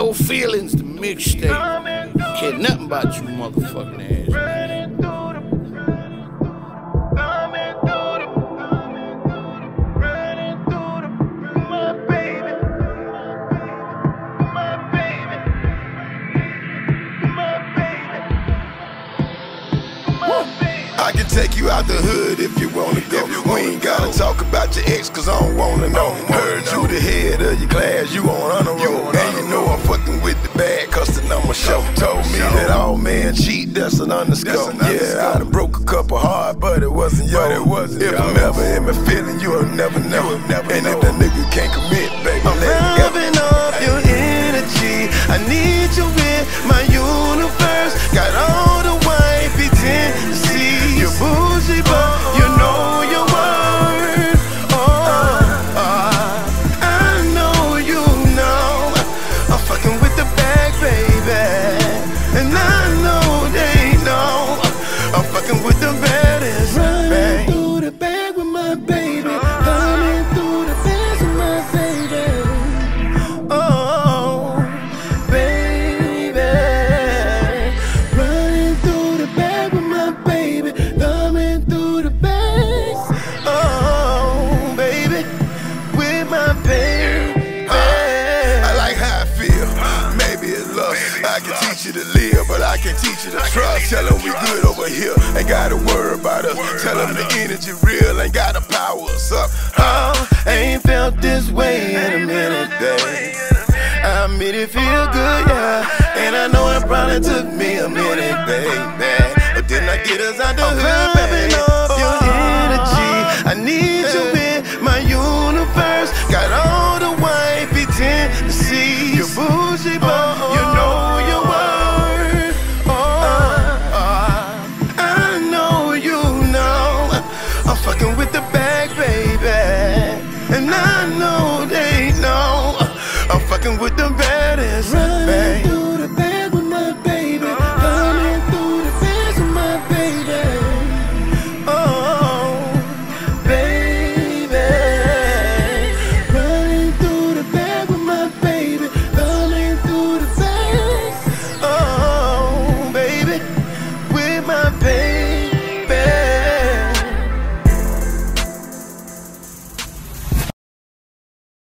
No feelings, the mixtape. Care nothing about you, motherfucking ass. I can take you out the hood if you wanna go. We ain't gotta talk about your ex, cause I don't wanna know. Heard you the head of your class, you on honor roll. Men cheat, that's an underscore. Yeah, I done broke a couple hard, but it wasn't yo. If I'm ever in my feeling, you'll never know. And if that nigga can't commit, baby, I'm let rubbing off your energy. I need you in my universe. Love. I can teach you to live, but I can teach you to trust. Tell 'em we good over here. Ain't gotta worry about us. Tell 'em the energy real. Ain't gotta power us up. Oh, ain't felt this way in a minute, babe. I made it feel good, yeah. And I know it probably took me a minute, baby.